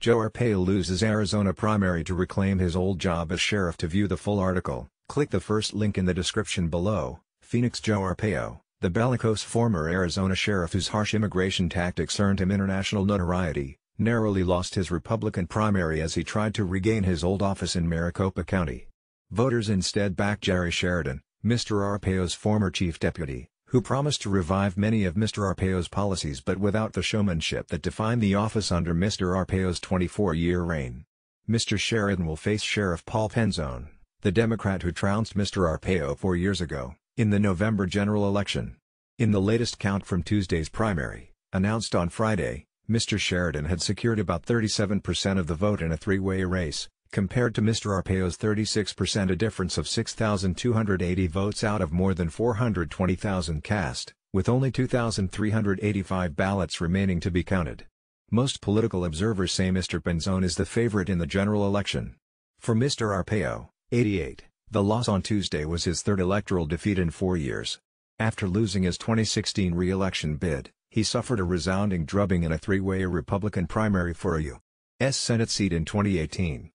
Joe Arpaio loses Arizona primary to reclaim his old job as sheriff to view the full article, click the first link in the description below. Phoenix Joe Arpaio, the bellicose former Arizona sheriff whose harsh immigration tactics earned him international notoriety, narrowly lost his Republican primary as he tried to regain his old office in Maricopa County. Voters instead backed Jerry Sheridan, Mr. Arpaio's former chief deputy, who promised to revive many of Mr. Arpaio's policies but without the showmanship that defined the office under Mr. Arpaio's 24-year reign. Mr. Sheridan will face Sheriff Paul Penzone, the Democrat who trounced Mr. Arpaio four years ago, in the November general election. In the latest count from Tuesday's primary, announced on Friday, Mr. Sheridan had secured about 37% of the vote in a three-way race, compared to Mr. Arpaio's 36% a difference of 6,280 votes out of more than 420,000 cast, with only 2,385 ballots remaining to be counted. Most political observers say Mr. Penzone is the favorite in the general election. For Mr. Arpaio, 88, the loss on Tuesday was his third electoral defeat in four years. After losing his 2016 re-election bid, he suffered a resounding drubbing in a three-way Republican primary for a U.S. Senate seat in 2018.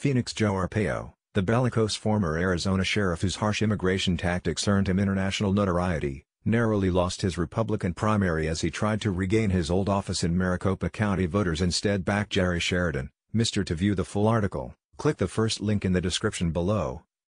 Phoenix Joe Arpaio, the bellicose former Arizona sheriff whose harsh immigration tactics earned him international notoriety, narrowly lost his Republican primary as he tried to regain his old office in Maricopa County. Voters instead backed Jerry Sheridan, Mr. To view the full article, click the first link in the description below.